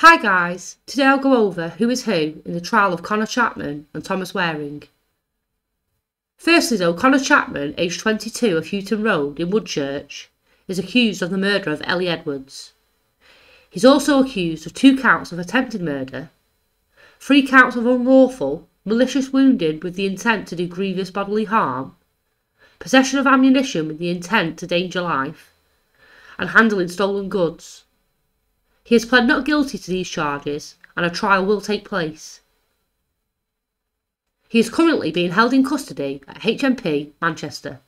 Hi guys, today I'll go over who is who in the trial of Connor Chapman and Thomas Waring. Firstly though, Connor Chapman, aged 22 of Houghton Road in Woodchurch, is accused of the murder of Ellie Edwards. He's also accused of two counts of attempted murder, three counts of unlawful, malicious wounding with the intent to do grievous bodily harm, possession of ammunition with the intent to danger life, and handling stolen goods. He has pled not guilty to these charges and a trial will take place. He is currently being held in custody at HMP Manchester.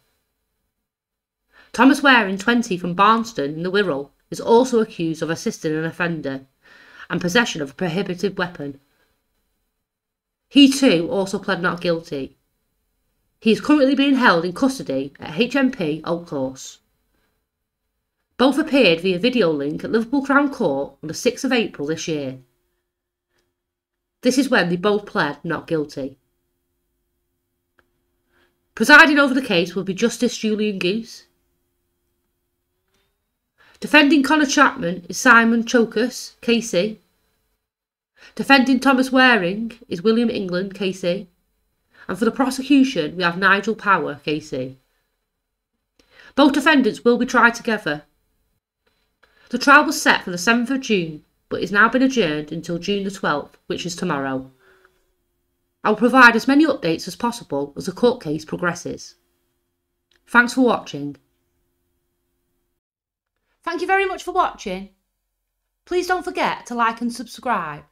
Thomas Waring, 20, from Barnston in the Wirral, is also accused of assisting an offender and possession of a prohibited weapon. He too also pled not guilty. He is currently being held in custody at HMP Altcourse. Both appeared via video link at Liverpool Crown Court on the 6th of April this year. This is when they both pled not guilty. Presiding over the case will be Justice Julian Goose. Defending Connor Chapman is Simon Csokas, KC. Defending Thomas Waring is William England, KC. And for the prosecution, we have Nigel Power, KC. Both defendants will be tried together. The trial was set for the 7th of June, but is now been adjourned until June the 12th, which is tomorrow. I will provide as many updates as possible as the court case progresses. Thanks for watching. Thank you very much for watching. Please don't forget to like and subscribe.